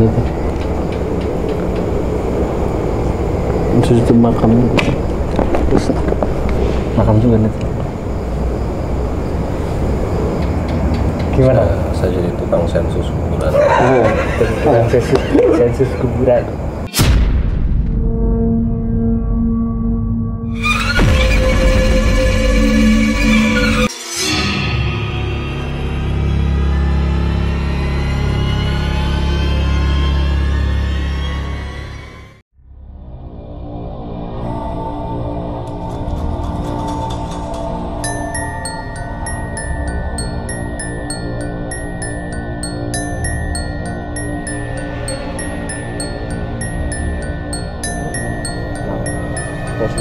ini tuh Terus itu makam Terus makam juga nih. Gimana? Saya, saya jadi tukang sensus kuburan. Oh, tukang sensus, sensus kuburan.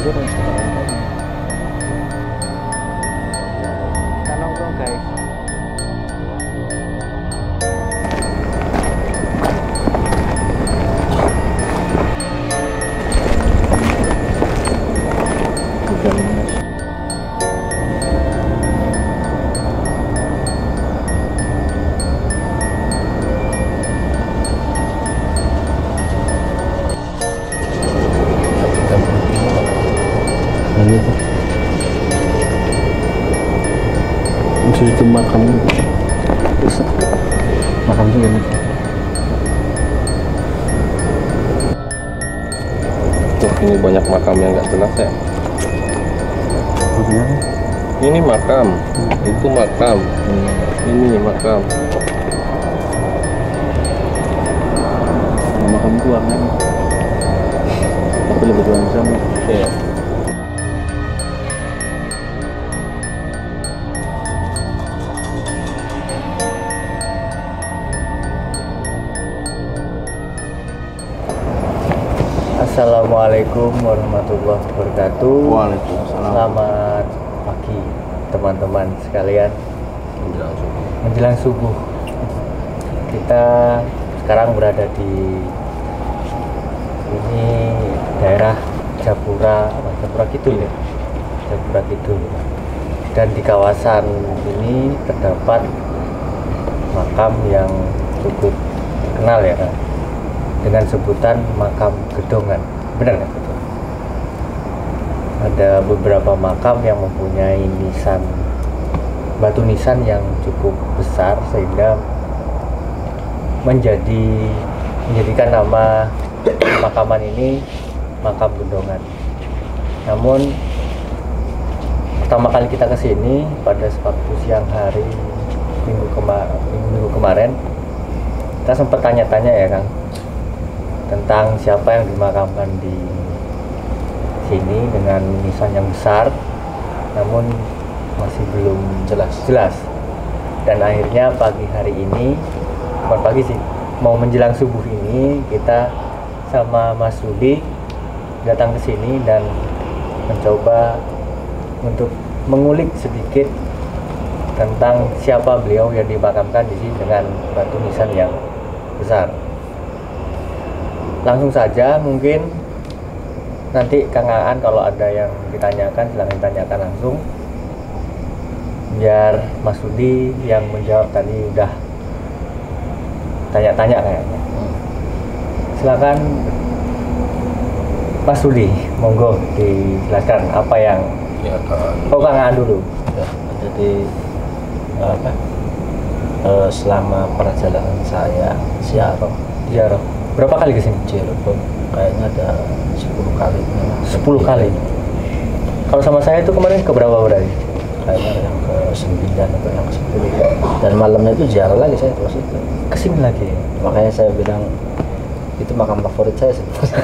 Posisi Terus itu makam makam juga nih. Tuh. Ini banyak makam yang nggak jelas ya. Ini makam, itu makam, ini makam. Makam itu warnanya Tapi lebih tua sama Iya. Assalamualaikum warahmatullahi wabarakatuh. Waalaikumsalam. Selamat pagi teman-teman sekalian Menjelang subuh. menjelang subuh. Kita sekarang berada di ini daerah Japura, apa, Japura Kidul ya, Japura Kidul. Dan di kawasan ini terdapat makam yang cukup terkenal ya kan, dengan sebutan makam Gedongan. Benar nggak? Betul? Ada beberapa makam yang mempunyai nisan batu nisan yang cukup besar sehingga menjadi menjadikan nama makaman ini makam Gendongan. Namun pertama kali kita ke sini pada waktu siang hari minggu kema minggu kemarin kita sempat tanya-tanya ya Kang tentang siapa yang dimakamkan di sini dengan nisan yang besar namun masih belum Jelas. jelas dan akhirnya pagi hari ini bukan pagi sih mau menjelang subuh ini kita sama Mas Rudi datang ke sini dan mencoba untuk mengulik sedikit tentang siapa beliau yang dimakamkan di sini dengan batu nisan yang besar. Langsung saja mungkin nanti Kang Aan kalau ada yang ditanyakan silahkan ditanyakan langsung. Biar Mas Rudi yang menjawab tadi udah tanya-tanya kayaknya. Silakan Mas Rudi monggo dijelaskan apa yang Ya kan. oh Kang Aan dulu. Ya, jadi apa? Eh, selama perjalanan saya siaroh Ziarah berapa kali ke sini? Cirebon kayaknya ada 10 kali. 10 kali? Kalau sama saya itu kemarin ke berapa berarti? Kayaknya yang ke 9 atau yang ke 10 dan malamnya itu ziarah lagi saya terus itu ke sini lagi? Makanya saya bilang itu makam favorit saya sebetulnya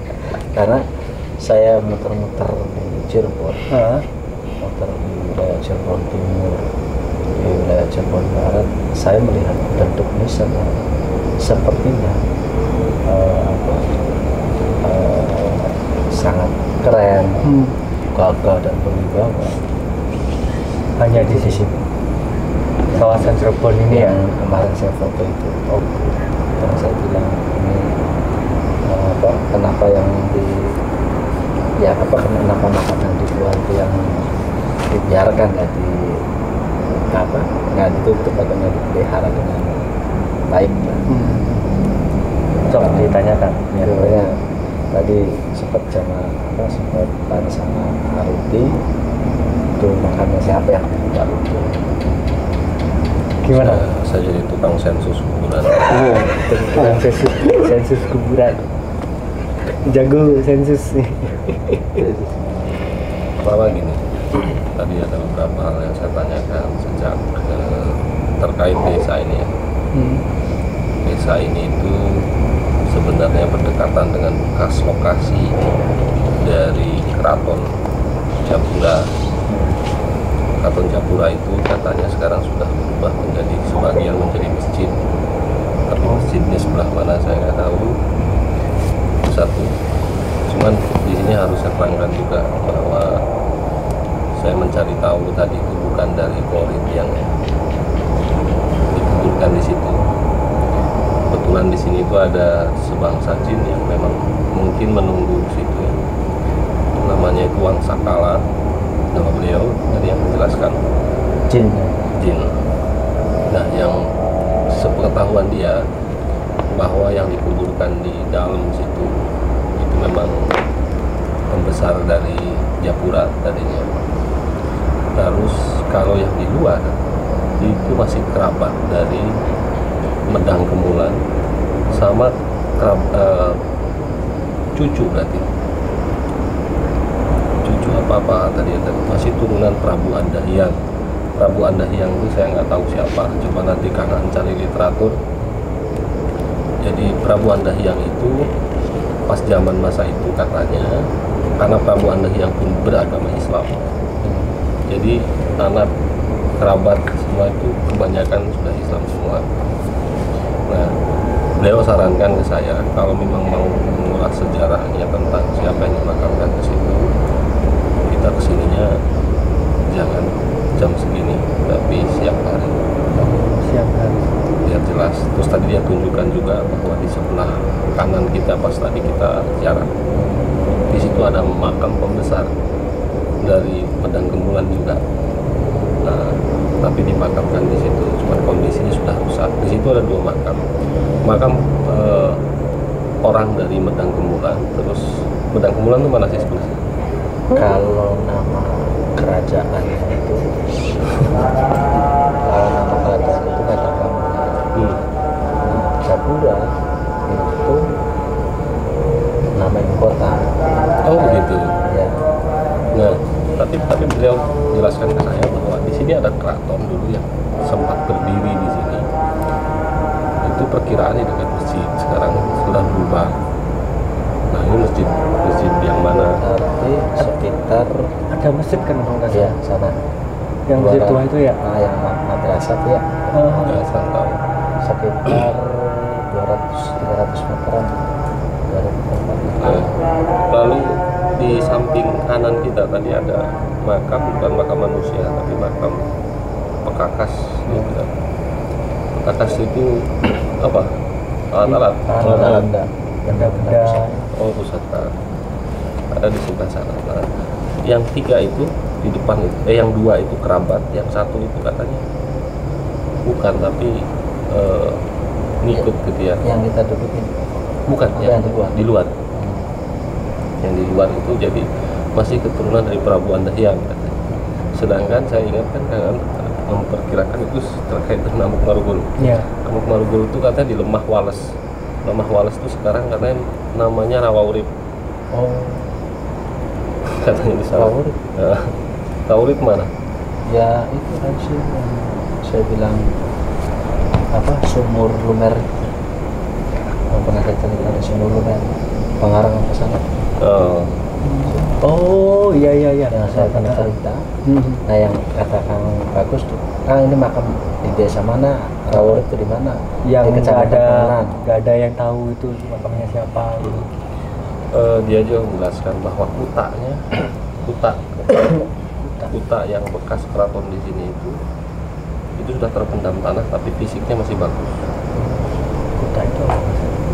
karena saya muter-muter di Cirebon. Hah? muter di wilayah Cirebon Timur di wilayah Cirebon Barat. Saya melihat bentuk nisan yang sepertinya eh, sangat keren. Hmm. gagah dan berwibawa hanya di sisi kawasan Cirebon ini ya yang kemarin saya foto itu. Oh. Yang saya bilang ini eh, apa kenapa yang di ya apa kenapa makanan di luar itu yang dibiarkan nggak di apa nggak ditutup atau nggak dipelihara dengan baik Hmm. Sok ditanyakan. Ya. ya tadi sempat sama apa sempat tanya sama Aruti itu makannya siapa yang tidak lucu gimana? Saya, saya jadi tukang sensus kuburan. oh tukang sensus sensus kuburan. Jago sensus. Nih Pertama gini, tadi ada beberapa hal yang saya tanyakan sejak eh, terkait desa ini ya. Hmm. Desa ini itu sebenarnya berdekatan dengan bekas lokasi dari keraton Japura. Keraton Japura itu katanya sekarang sudah berubah menjadi sebagian menjadi masjid. Tapi masjidnya sebelah mana saya nggak tahu. Satu. Cuman di sini harus saya terangkan juga bahwa saya mencari tahu tadi itu bukan dari korit yang dikumpulkan di situ kebetulan di sini itu ada sebangsa jin yang memang mungkin menunggu di situ ya. namanya itu Wang Sakala nama beliau tadi yang menjelaskan. Jin. Jin. Nah yang sepengetahuan dia bahwa yang dikuburkan di dalam situ itu memang pembesar dari Japura tadinya. Terus kalau yang di luar itu masih kerabat dari Medang Kemulan sama eh, cucu berarti. Cucu apa apa tadi tadi? Masih turunan Prabu Andahyang. Prabu Andahyang itu saya nggak tahu siapa coba nanti Kang An cari literatur. Jadi Prabu Andahyang itu pas zaman masa itu katanya karena Prabu Andahyang pun beragama Islam. Jadi anak kerabat semua itu kebanyakan sudah Islam semua nah beliau sarankan ke saya kalau memang mau mengulas sejarahnya tentang siapa yang dimakamkan ke situ kita ke sininya jangan jam segini tapi siang hari. Siap hari. Biar jelas. Terus tadi dia tunjukkan juga bahwa di sebelah kanan kita pas tadi kita ziarah di situ ada makam pembesar dari pedang gemulan juga tapi dimakamkan di situ cuman kondisinya sudah rusak. Di situ ada dua makam. Makam eh, orang dari medang gemulan terus medang gemulan itu mana sih sebenarnya? Kalau nama kerajaannya itu kalau nama kerajaan itu kata kamu. Hmm. Japura itu nama ibu kota. Oh begitu tapi tapi beliau jelaskan ke saya bahwa di sini ada keraton dulu yang sempat berdiri di sini. Itu perkiraannya dekat masjid. Sekarang sudah berubah. Nah, ini masjid masjid yang mana? berarti sekitar ada masjid kan kalau nggak ya sana yang masjid tua itu ya nah yang ma- madrasah tuh ya oh, saya tahu. sekitar 200 300 meteran dari tempat itu. Nah, lalu di samping kanan kita tadi ada makam bukan makam manusia tapi makam pekakas gitu kan. Pekakas itu apa? Alat-alat. alat-alat benda-benda Oh pusaka ada di sebelah sana. Nah, yang tiga itu di depan itu, eh yang dua itu kerabat, yang satu itu katanya bukan tapi eh, ngikut gitu ya. yang kita dudukin Bukan Apa yang yang di luar? di luar. Yang di luar itu jadi masih keturunan dari Prabu Andahyang katanya. Sedangkan saya ingat kan kan memperkirakan itu terkait dengan Amuk Marugul. ya Amuk Marugul itu katanya di Lemah Wales. Lemah Wales itu sekarang katanya namanya Rawaurip. oh katanya di sana. Rawaurip? Rawaurip mana? ya itu kan sih yang saya bilang apa sumur lumer yang pernah saya cerita ada sumur lumer pengarang ke sana Oh, oh iya iya iya. Yang saya pernah cerita. Hmm. nah. Yang kata kang bagus tuh kang ini makam di desa mana? Rawaurip itu di mana? Yang di nggak ada nggak ada yang tahu itu makamnya siapa gitu. Eh, dia juga menjelaskan bahwa kutanya, kuta, kuta yang bekas keraton di sini itu itu sudah terpendam tanah tapi fisiknya masih bagus. kuta itu?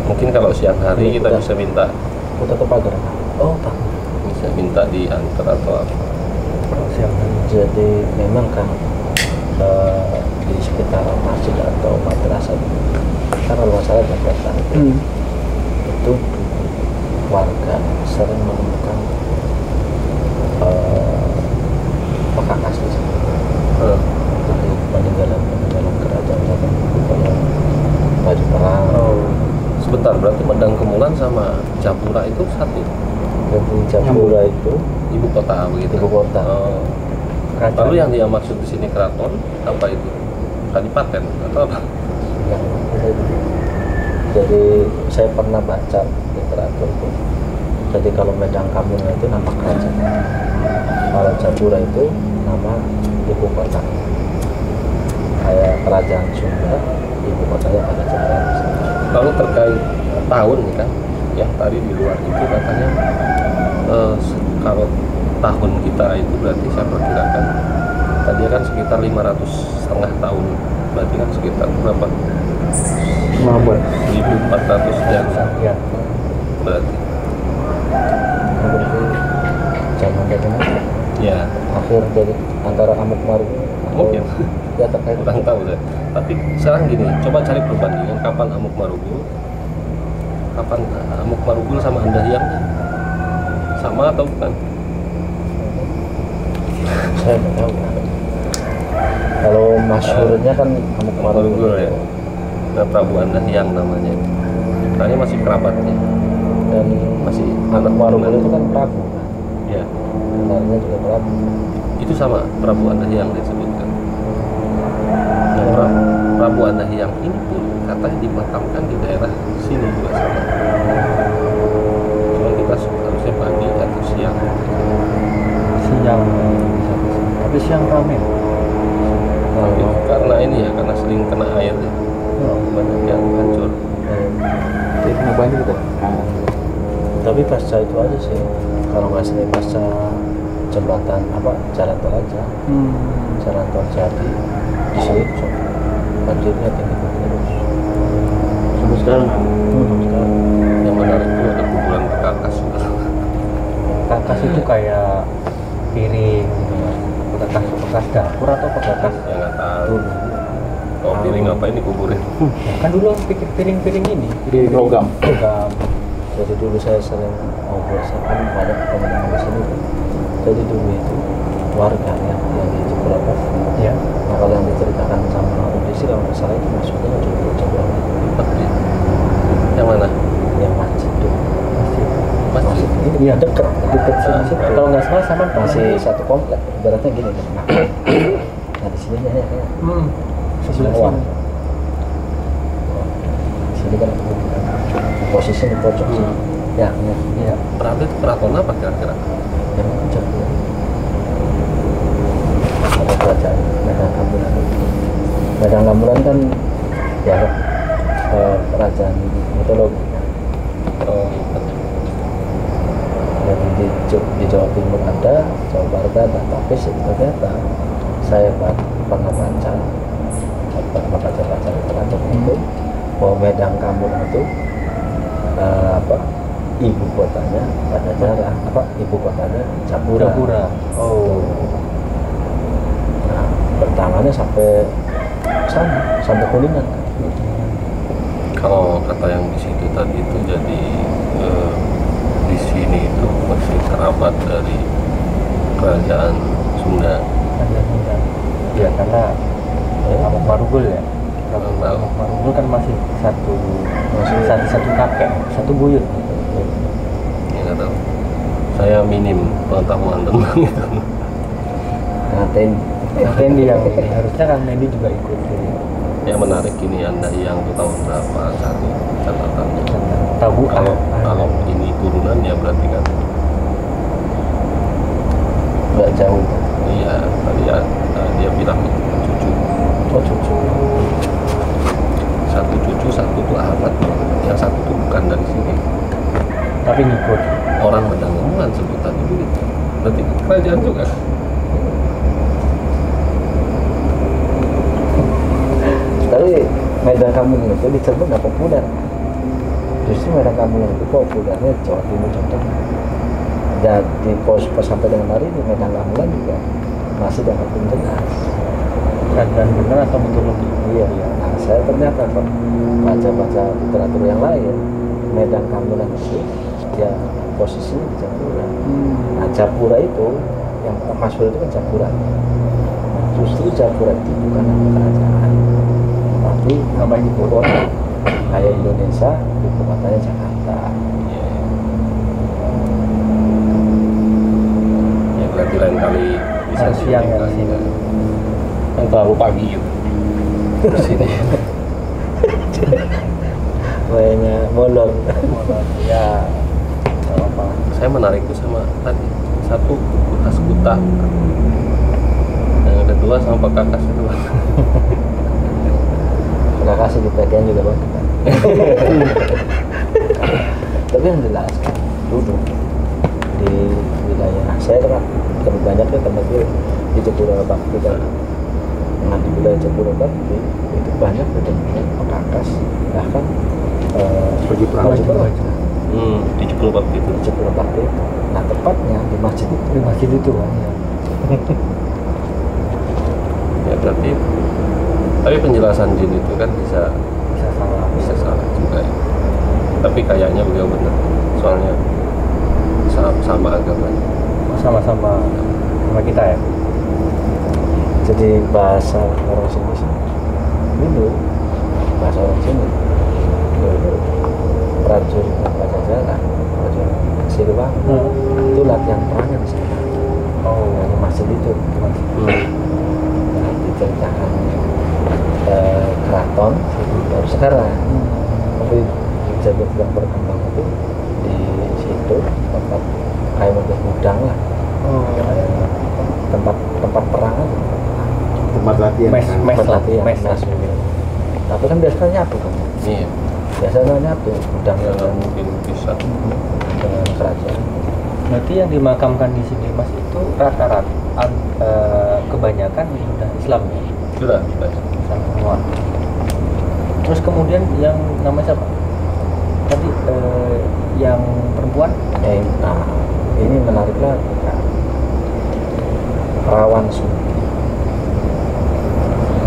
Mungkin kalau siang hari kita bisa minta Kuta tuh pagar oh pak bisa minta diantar atau apa. oh, siap jadi memang kan eh, di sekitar masjid atau madrasah itu karena kalau nggak salah madrasah itu hmm. itu warga sering menemukan eh, pekakas di sana Eh, dari peninggalan peninggalan kerajaan zaman dulu kayak baju perang oh sebentar berarti Medang Kemulan sama Japura itu satu jadi Japura itu ibu kota begitu Ibu kota. Oh. Kerajaan lalu yang dia maksud di sini keraton apa itu? Kadipaten atau apa? Yang jadi saya pernah baca literatur itu. Jadi kalau Medang Kamung itu nama kerajaan kalau Japura itu nama ibu kota. Kayak kerajaan Sunda ibu kotanya pada Japura lalu terkait tahun nih kan yang tadi di luar itu katanya tahun kita itu berarti saya perkirakan tadi kan sekitar 500 setengah tahun. Berarti kan sekitar berapa? Mabuk. 1400 sekian ya berarti. Zaman dari mana ya akhir dari antara Amuk atau- Mungkin. ya? Terkait kurang tahu saya. Tapi sekarang gini coba cari perbandingan kapan Amuk Marugul kapan Amuk Marugul sama Andahyangnya sama atau bukan saya nggak tahu. Kalau masyhurnya kan Amuk Marugul Marugun ya nah, Prabu Andahyang namanya. Kayaknya masih kerabatnya dan masih Amuk Marugul itu kan Prabu ya sebenarnya juga Prabu itu sama Prabu Andahyang disebutkan. Nah, Pra- Prabu Andahyang ini pun katanya dimakamkan di daerah sini juga sama. Cuma kita harusnya pagi atau siang. Siang tapi siang rame Tapi kalau karena ini ya karena sering kena air ya. Oh. banyak yang hancur. Jadi ngapain gitu? tapi pasca itu aja sih. Kalau nggak salah pasca jembatan apa jalan tol aja. Hmm. jalan tol jadi di sini banjirnya tinggi terus. Sampai sekarang? Hmm, sekarang. Yang menarik itu ada kuburan juga kakas itu kayak piring gitu ya. bekas bekas dapur atau bekas ya nggak tahu. Dulu kalau piring ngapain dikuburin kan dulu pikir piring-piring ini di logam. logam. Jadi dulu saya sering ngobrol sama kan banyak teman-teman di sini. Jadi dulu itu warga yang yang di Cipularang ya. Nah kalau yang diceritakan sama Odisi kalau nggak salah itu maksudnya Cipularang Oke. yang mana yang masjid dulu masjid masjid ini Iya. deket. Deket sini situ kalau nggak salah sama masih satu komplek. Ibaratnya gini. Kan nah di sini ya, ya. hmm. sebelah Semua. sini. Di sini kan posisi di pojok sini ya ya iya berarti itu keraton apa kira-kira? Yang pojok. Ya. ada kerajaan Medan Kambulan Medan Kambulan kan ya eh, kerajaan mitologi. Oh, jadi di, di Jawa Timur ada Jawa Barat ada tapi ternyata saya pernah baca pernah baca baca literatur itu bahwa Medan Kambulan itu eh, apa ibu kotanya pada jarak apa ibu kotanya Japura. Japura oh Nah, bertangannya sampai sana sampai kuningan kalau kata yang di situ tadi itu jadi eh, di sini itu masih kerabat dari kerajaan Sunda. Ada Sunda. Ya karena Amuk Marugul ya. Kurang tahu. Marugul kan masih satu Masih- satu satu kakek satu buyut ya nggak tahu. Saya minim pengetahuan tentang itu. Nah, Randy yang ini harusnya kan Randy juga ikut. Yang menarik ini anda yang tahun berapa cari catatannya tabu kalau kalau ini turunannya berarti kan? Nggak jauh. Iya tadi ya, eh, dia bilang cucu. Oh cucu. Satu cucu satu tuh Ahmad yang satu tuh bukan dari sini. Tapi ngikut. Orang mendangungan sebutan itu gitu berarti kerajaan juga. Tapi Medan Kambulan itu di Cirebon nggak populer justru Medan Kambulan itu populernya Jawa Timur contoh. Dan di pos, pos sampai dengan hari ini Medan Kambulan juga. Masih dapat jelas. Kerajaan benar atau mitologi iya nah saya ternyata baca-baca literatur yang lain Medan Kamulan itu dia posisinya di Japura nah Japura itu yang masyhur itu kan Japura. Justru Japura itu bukan nama kerajaan tapi nama ibu kota kayak Indonesia ibu kotanya Jakarta. Ya berarti lain kali bisa Harus siang ya, sini. kan terlalu pagi gitu di sini kayaknya molor ya apa saya menarik tuh sama tadi. Satu bekas kuta yang kedua sama Pak Kakas itu terima kasih di bagian juga bang tapi yang jelas kan dulu di wilayah. Saya kan lebih banyak karena gue di Jepura Bakti kan nah di wilayah Jepura Bakti itu banyak benar-benar pekakas bahkan eh, Pergi perang. hmm, di Jepul waktu itu di Jepura Bakti nah tepatnya di masjid itu di masjid itu kan ya. Ya berarti tapi penjelasan jin itu kan bisa bisa salah. bisa salah juga ya. Tapi kayaknya beliau benar. Soalnya sama, sama agamanya. Sama-sama sama kita ya? Jadi bahasa orang sini sih. Dulu bahasa orang sini. Dulu prajurit Pajajaran prajurit Siliwangi Hmm. itu latihan perangnya di sana oh. Di masjid itu hmm. nah, diceritakan eh, keraton baru sekarang tapi jadi yang berkembang itu di situ tempat kayak mobil gudang lah oh tempat tempat perang aja Tempat latihan. Mes- kan? mes. tempat latihan mes. mes. tapi kan biasanya nyatu kan iya biasanya nyatu gudang ya dengan mungkin bisa dengan kerajaan berarti yang dimakamkan di sini mas itu rata-rata eh, kebanyakan sudah Islam ya sudah sudah semua terus kemudian yang namanya siapa? Tadi eh, yang perempuan? Eh, nah ini menarik lagi kan rawan suki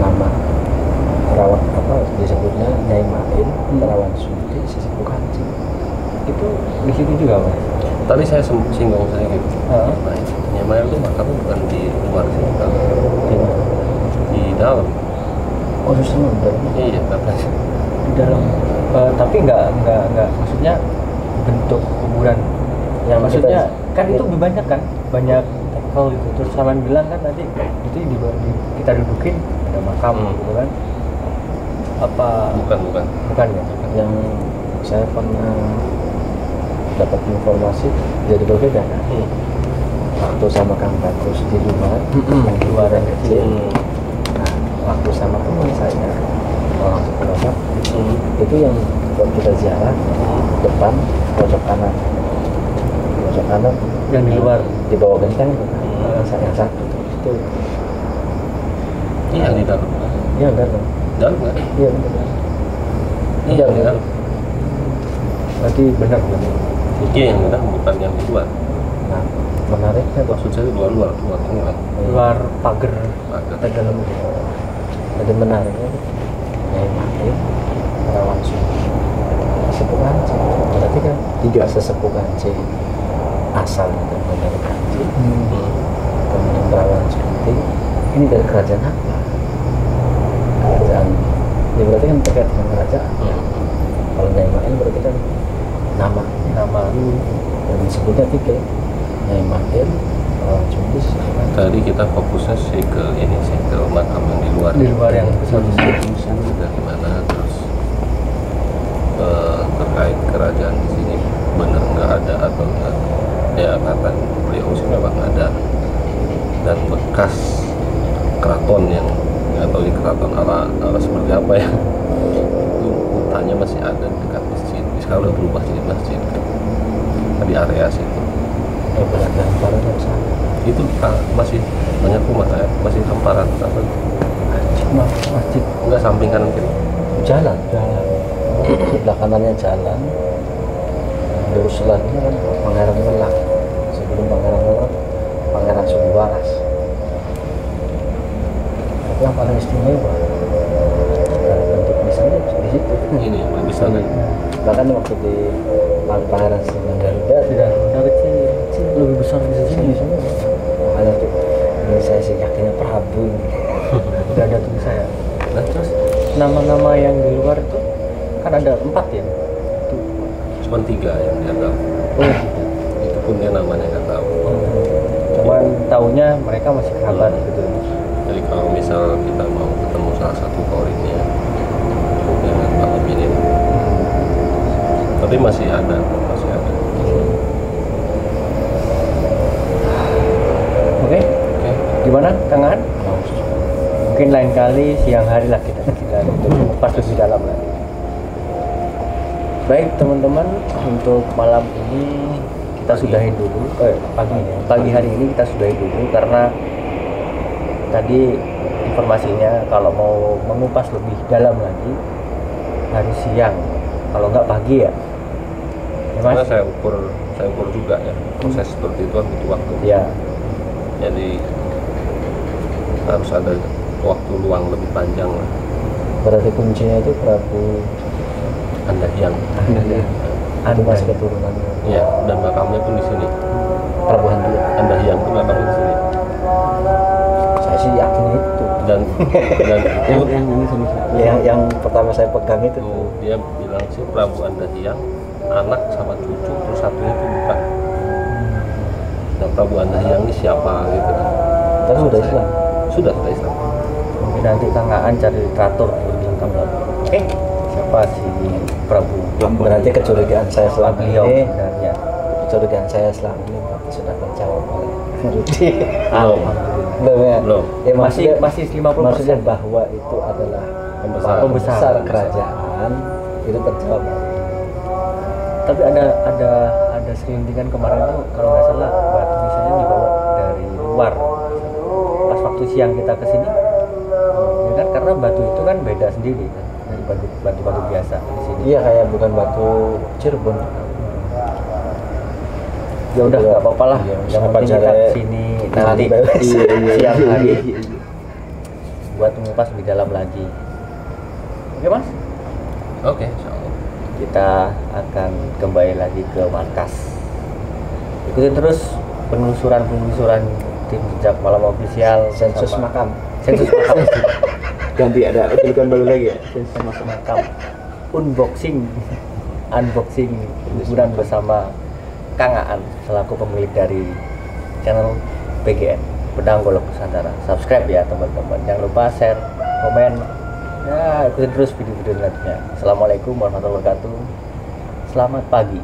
nama. Rawan apa disebutnya? Nyai Mail Hmm. rawan suki sesepuh kanci itu di situ juga mas. Tadi saya singgung saya gitu Heeh. nah Nyemail itu makamnya bukan di luar sini di dalam benar iya katanya di dalam eh, tapi nggak nggak nggak. Maksudnya bentuk kuburan. Yang maksudnya kita- kan itu lebih banyak kan? Banyak tekel gitu. Terus sama bilang kan tadi itu di, di- kita dudukin ada makam Hmm. gitu kan. Apa? Bukan bukan. Bukan ya? Yang saya pernah dapat informasi jadi berbeda kan Hmm. waktu sama Kang Bagus di yang di luar yang kecil Hmm. nah waktu sama teman saya. Orang sekolah Hmm. itu yang buat kita ziarah depan pojok kanan. Pojok kanan. Yang di luar. Di bawah genteng itu Hmm. saya yang satu itu. Iya di dalam. Iya kan dalam. Nggak? Iya benar iya di dalam. berarti benar kan iya yang di dalam bukan yang di luar. Nah menariknya maksud saya luar luar luar. Ini kan luar pagar. Dan dalam jadi menariknya Nyai Mahir Rawan sesepuh kanci berarti kan tiga sesepuh kanci asalnya kan dari kanci kemudian Rawan Suci ini dari kerajaan apa? Kerajaan. Ini berarti kan terkait dengan kerajaan. Hmm. kalau Nyai Mahir berarti kan nama. Nama. Dan disebutnya tiga. Nyai Mahir Tadi kita fokusnya sih ke ini sih ke makam yang di luar di luar yang besar dari mana terus eh, terkait kerajaan di sini benar nggak ada atau enggak ya kata beliau sih memang ada. Dan bekas keraton yang tahu di keraton ala ala seperti apa ya. Itu hutannya masih ada dekat masjid. Sekarang udah berubah jadi masjid. Di area situ eh Barat yang itu masih banyak rumah ya masih hamparan apa? Cuma masjid. Enggak samping kanan kiri. Jalan jalan. Sebelah kanannya jalan. Lurus lagi kan Pangeran Melang sebelum Pangeran Melang Pangeran Sumbaras tapi yang paling istimewa dari bentuk desainnya di situ. Ini lebih sana bahkan waktu di Pangandaran sama Garuda tidak kecil kecil lebih besar di sini makanya tuh ini saya sih yakinnya Prabu. Udah ada tuh saya. Nah terus nama-nama yang di luar itu kan ada empat ya? Tuh. Cuma tiga yang dia tahu oh. Gitu itu pun dia namanya nggak tahu. Cuman taunya mereka masih kerabat gitu. Jadi kalau misal kita mau ketemu salah satu korinnya jangan Pak ini tapi masih ada masih ada oke oke gimana Kang An? mungkin lain kali siang hari lah kita kita untuk mengupas lebih dalam lagi. Baik teman-teman untuk malam ini kita sudahi dulu. Eh pagi ya pagi hari ini kita sudahi dulu karena tadi informasinya kalau mau mengupas lebih dalam lagi harus siang. Kalau nggak pagi ya? Ya karena saya ukur saya ukur juga ya. Proses seperti itu kan butuh waktu. Ya jadi harus ada waktu luang lebih panjang lah. Berarti kuncinya itu Prabu anda yang itu Anda. masih keturunan ya dan makamnya pun di sini. Prabu Handi anda yang pun makamnya di sini. Saya sih yakin itu. Dan dan itu yang sama yang yang pertama saya pegang itu. Itu dia bilang sih Prabu Anda yang anak sama cucu terus satunya itu bukan. Nah Prabu Anda yang ini siapa gitu kan. Tapi sudah Islam nanti Kang Aan cari literatur lengkap lagi oke siapa si Prabu? Berarti kecurigaan saya selama beliau ini. Sebenarnya kecurigaan saya selama ini berarti sudah terjawab oleh Rudi belum ya Belum. ya, masih masih 50 maksudnya bahwa itu adalah Pembesar. Pembesar. pembesar. Kerajaan itu terjawab. Tapi ada ada ada selintingan kemarin tuh kalau nggak salah batu misalnya dibawa dari luar. Pas waktu siang kita ke sini ya kan karena batu itu kan beda sendiri kan dari batu batu batu biasa di sini. Iya kayak bukan batu Cirebon. Ya udah nggak apa-apa lah. Iya, yang siapa penting kita ke sini nanti Iya, iya, siang iya, hari. Iya, iya. buat mengupas lebih dalam lagi. Oke mas? Oke kita akan kembali lagi ke markas. Ikutin terus penelusuran-penelusuran tim jejak malam ofisial sensus makam. sensus makam ganti ada julukan baru lagi ya? Sensus makam unboxing. Unboxing liburan bersama Kang Aan selaku pemilik dari channel PGN Pedang Golok Nusantara. Subscribe ya teman-teman. Jangan lupa share komen. Ya ikutin terus video-video selanjutnya. Assalamualaikum warahmatullahi wabarakatuh. Selamat pagi